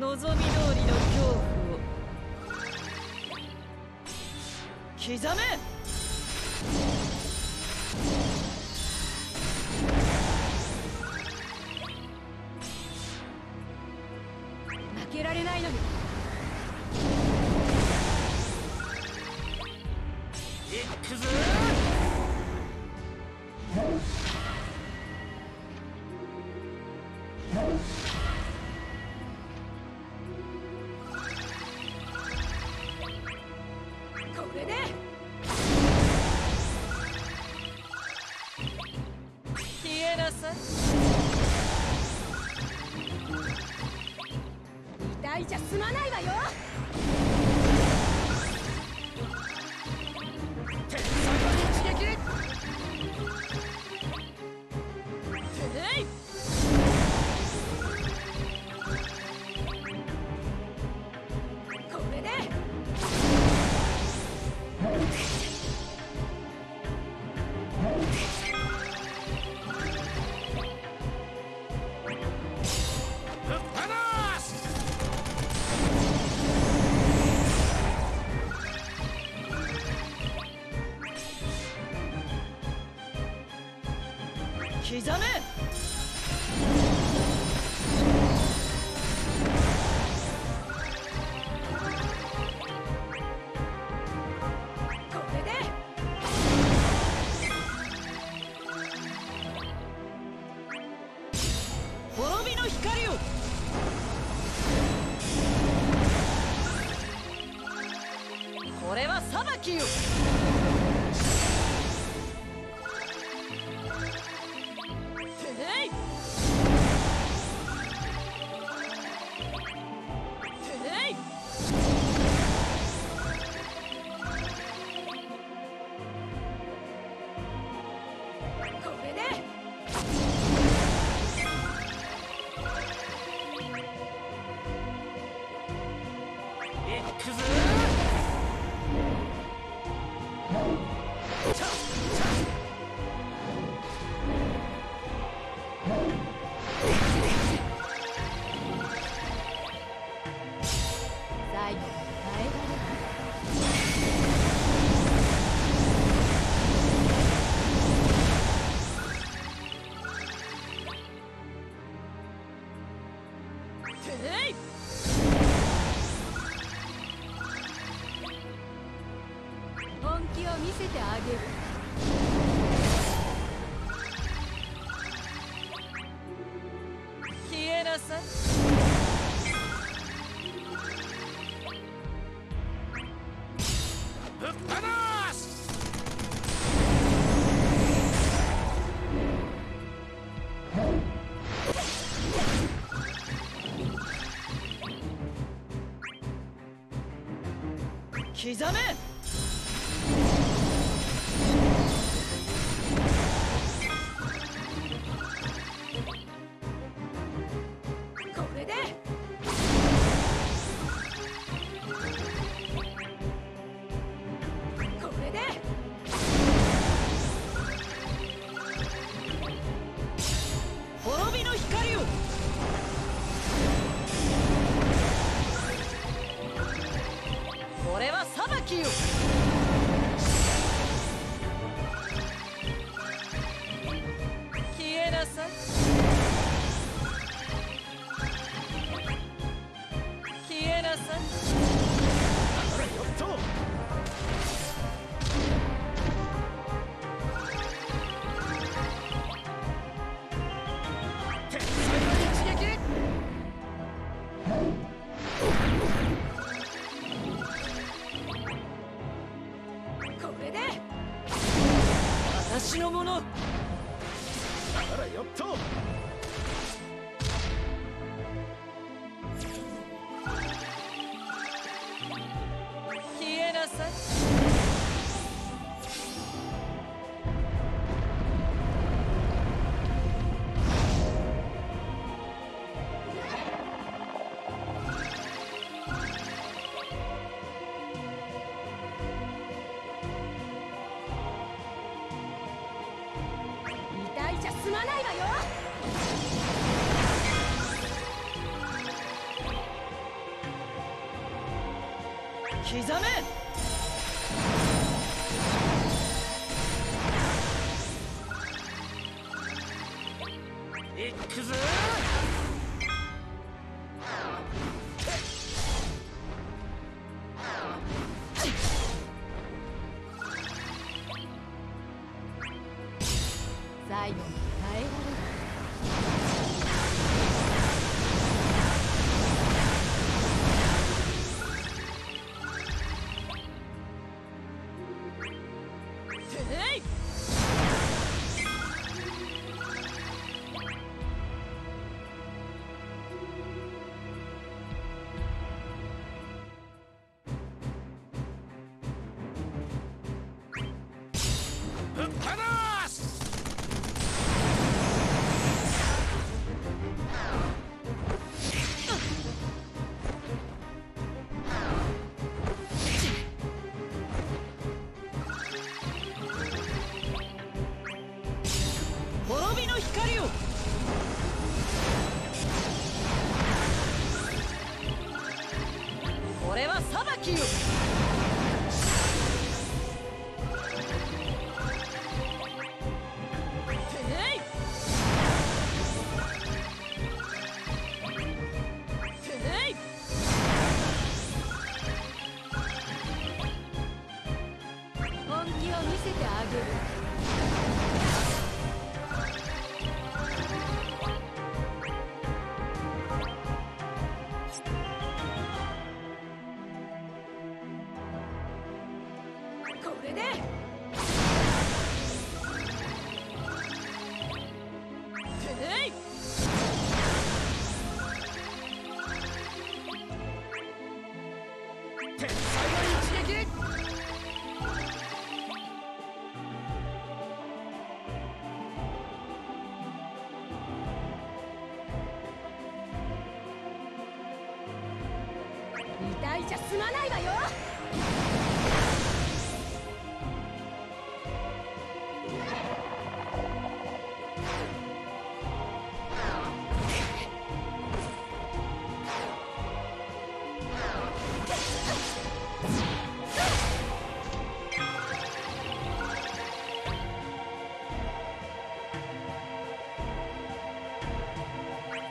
望み通りの恐怖を。刻め！光よこれは裁きよ。行くぜ見せてあげる。消えなさい。刻め！person? 刻め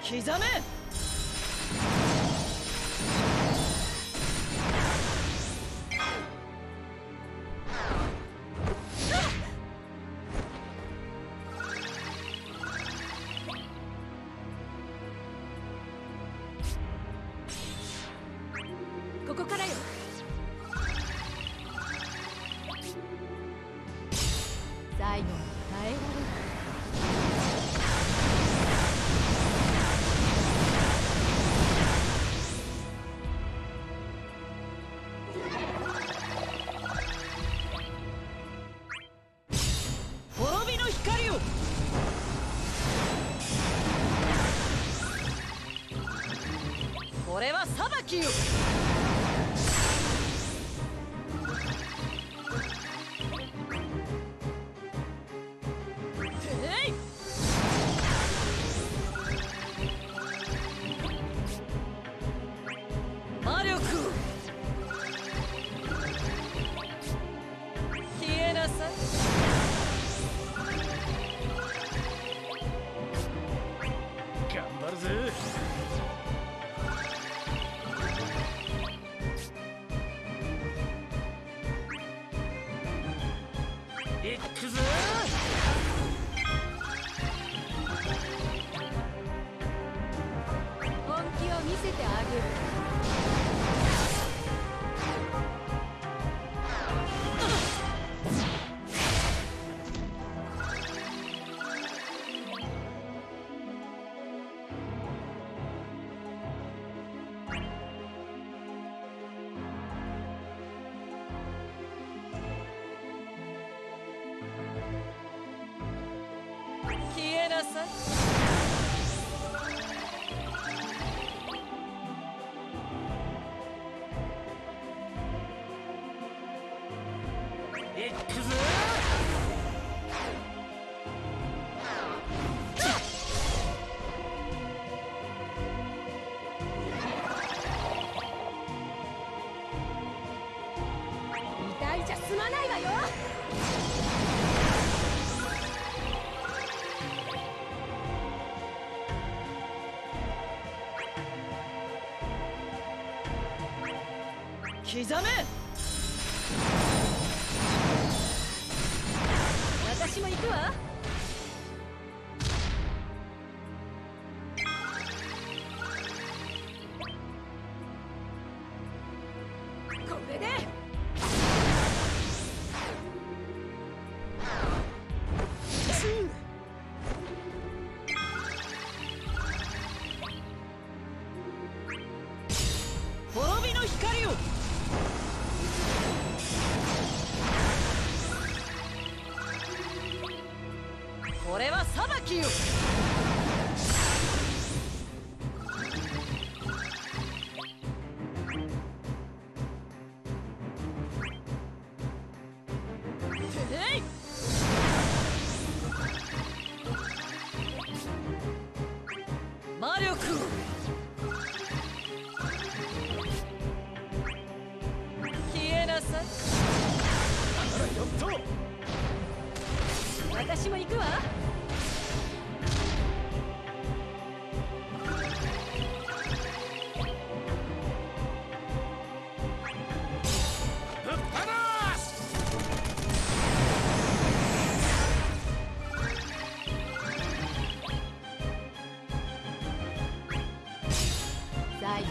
刻めは消刻め you! 最後。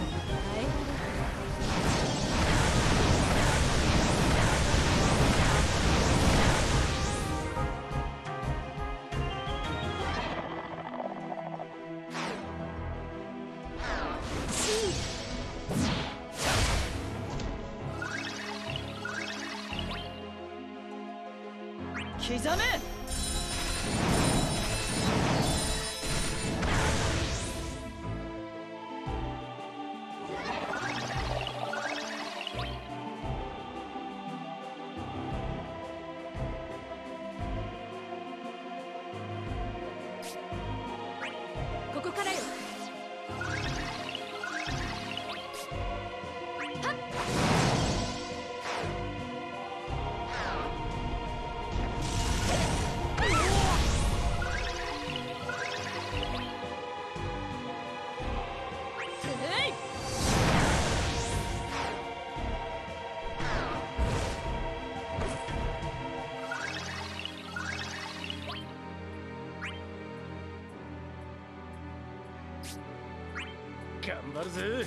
頑張るぜ。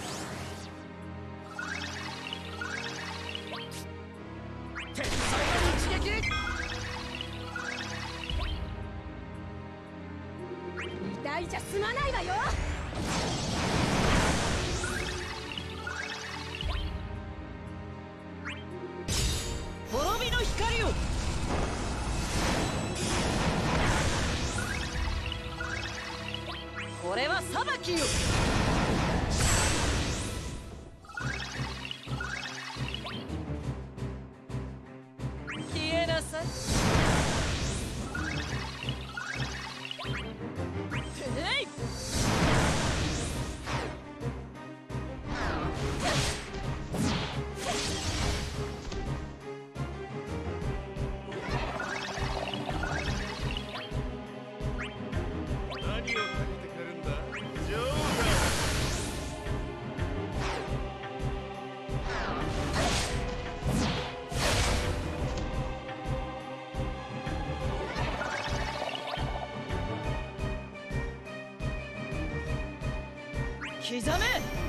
天才の一撃。遺いじゃ済まないわよ。滅びの光よこれは裁きよ。刻め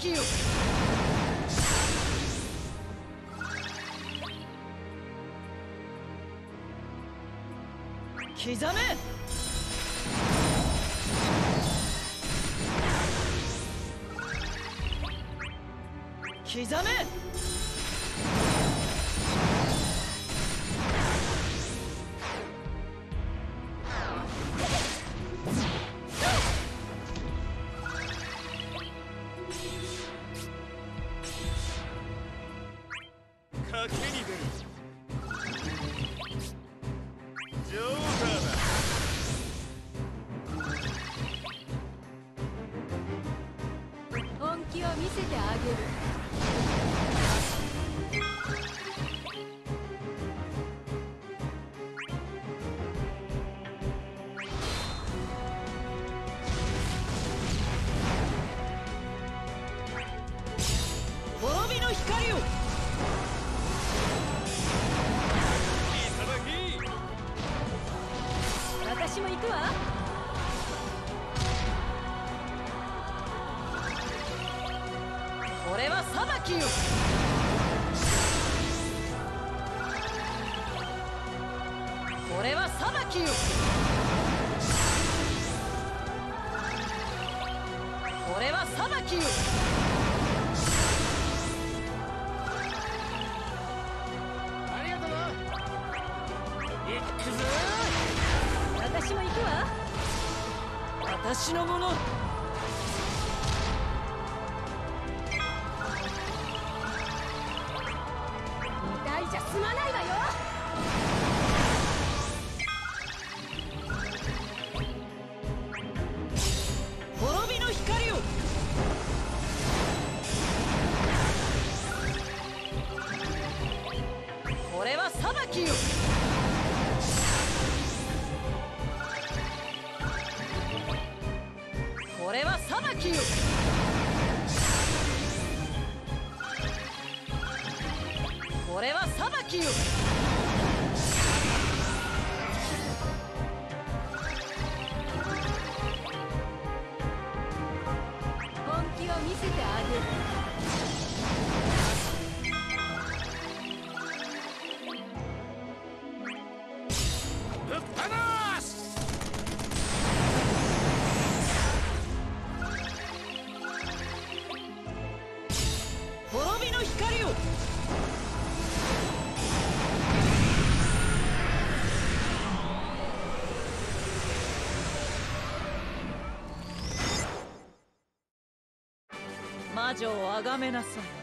きよ。刻め。刻め。れは裁きよありがとな。行くぞ。私も行くわ。私のもの裁きよ。これは裁きよ。これは裁きよ。女をあがめなさい。